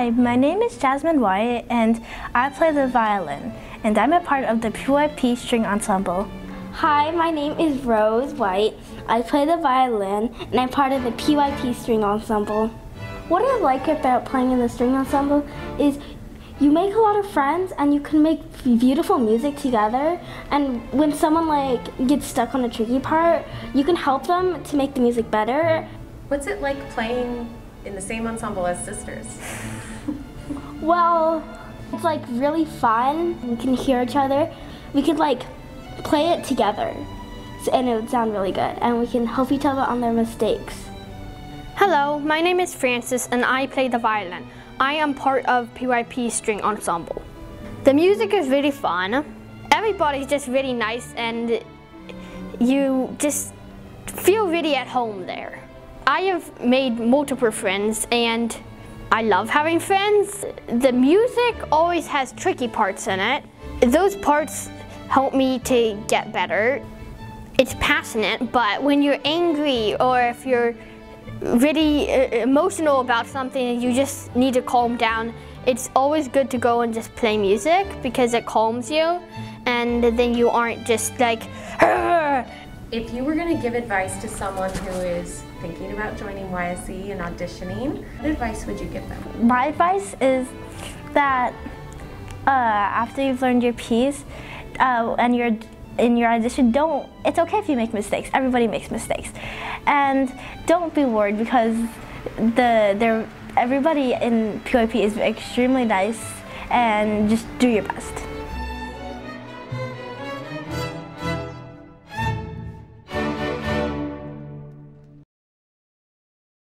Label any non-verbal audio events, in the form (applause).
Hi, my name is Jasmine White and I play the violin and I'm a part of the PYP string ensemble. Hi, my name is Rose White. I play the violin and I'm part of the PYP string ensemble. What I like about playing in the string ensemble is you make a lot of friends and you can make beautiful music together and when someone like gets stuck on a tricky part, you can help them to make the music better. What's it like playing in the same ensemble as sisters? (laughs) Well, it's like really fun. We can hear each other. We could like play it together and it would sound really good and we can help each other on their mistakes. Hello, my name is Francis and I play the violin. I am part of PYP String Ensemble. The music is really fun. Everybody's just really nice and you just feel really at home there. I have made multiple friends and I love having friends. The music always has tricky parts in it. Those parts help me to get better. It's passionate, but when you're angry or if you're really uh, emotional about something and you just need to calm down, it's always good to go and just play music because it calms you and then you aren't just like! If you were going to give advice to someone who is thinking about joining YSE and auditioning, what advice would you give them? My advice is that uh, after you've learned your piece uh, and you're in your audition, don't, it's okay if you make mistakes. Everybody makes mistakes. And don't be worried because the, there, everybody in PYP is extremely nice and just do your best.